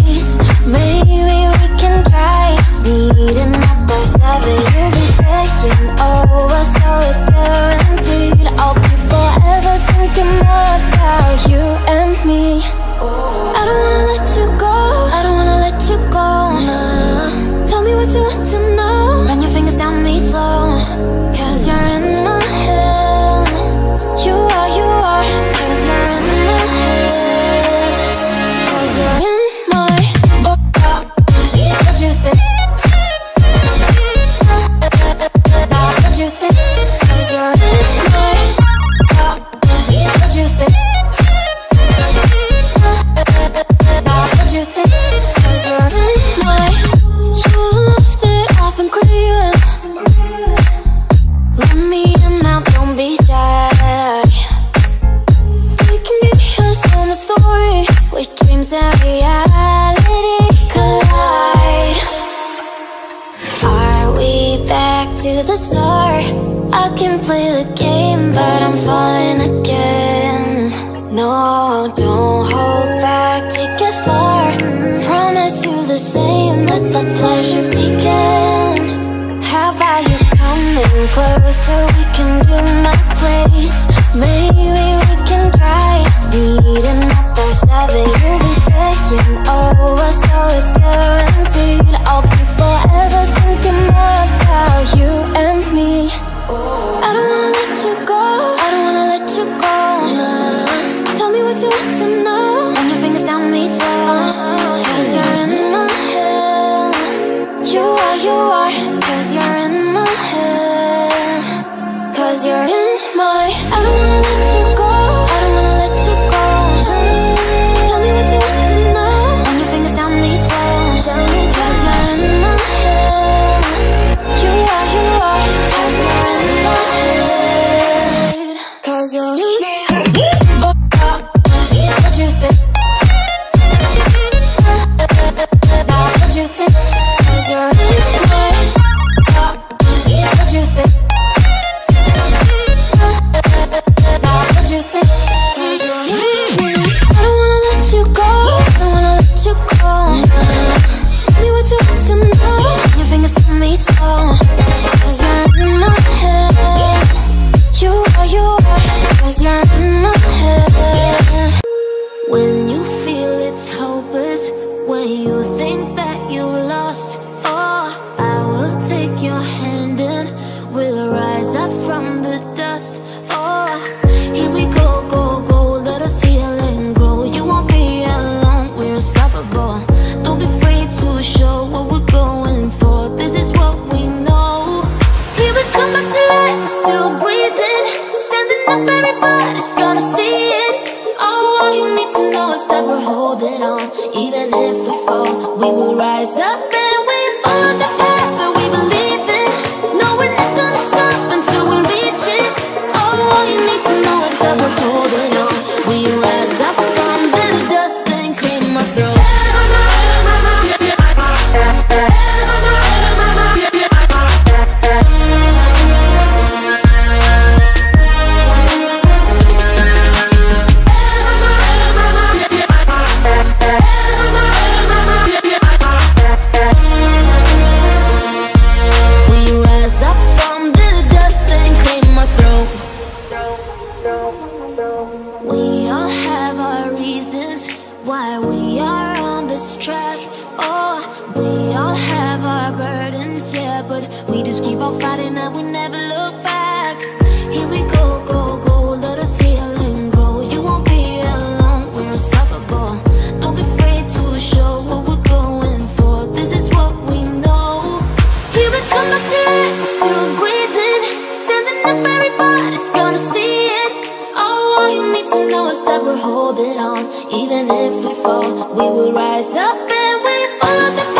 place Maybe we can try Meeting up the seven. if we fall, we will rise up and we follow the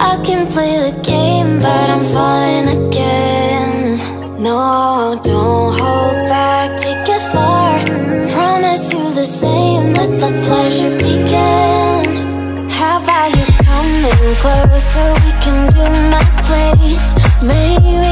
I can play the game, but I'm falling again. No, don't hold back, take it far. Promise you the same, let the pleasure begin. How about you coming closer, we can do my place. Maybe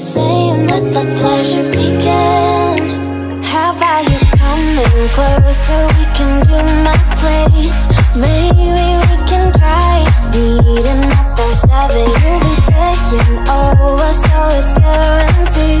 same, let the pleasure begin. How about you coming closer, we can do my place. Maybe we can try beating up by seven You'll be saying, over. so it's guaranteed.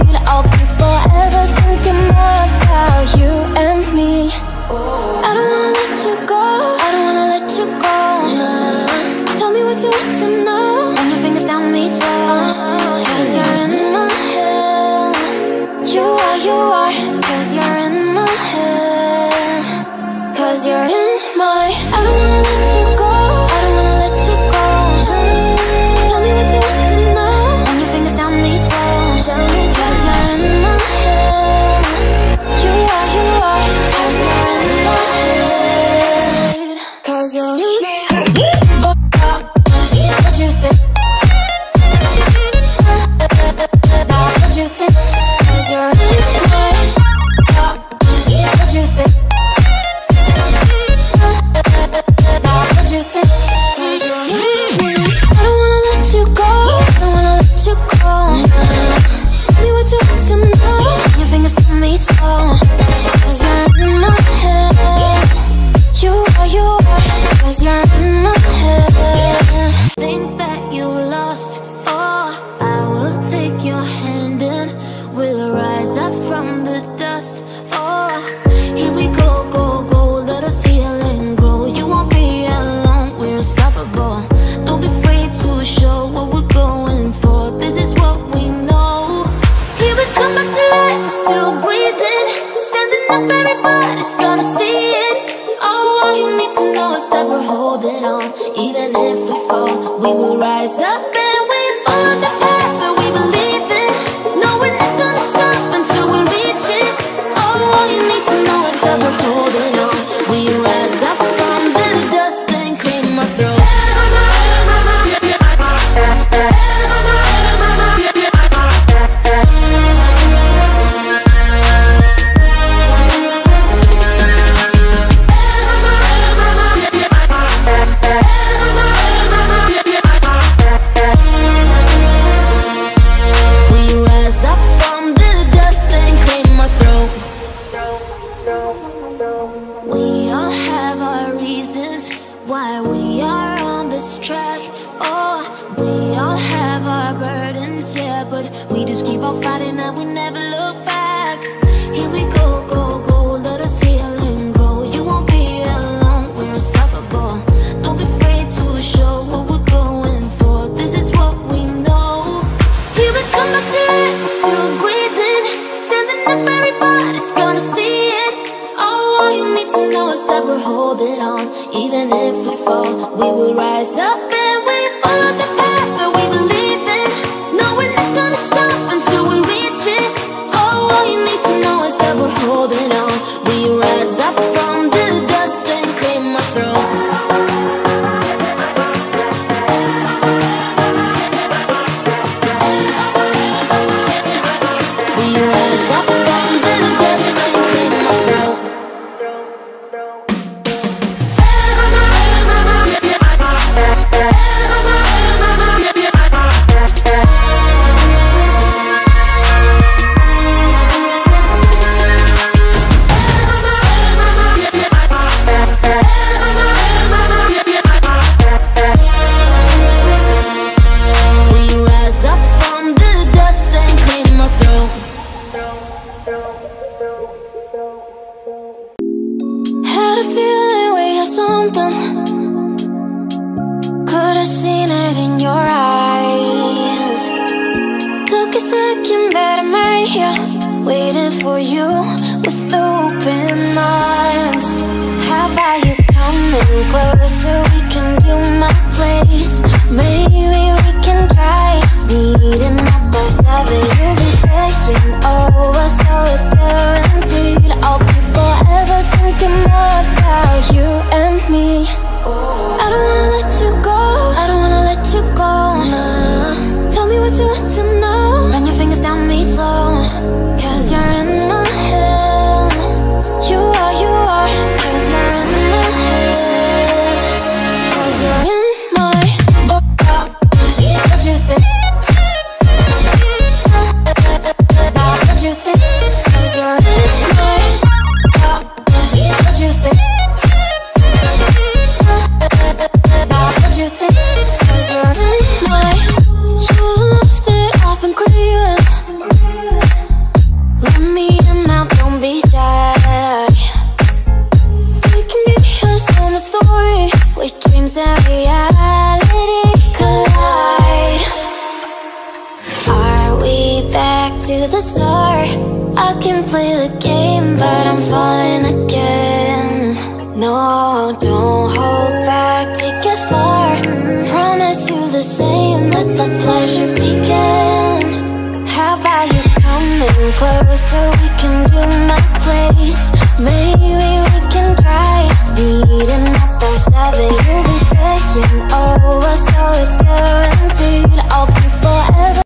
We will rise up.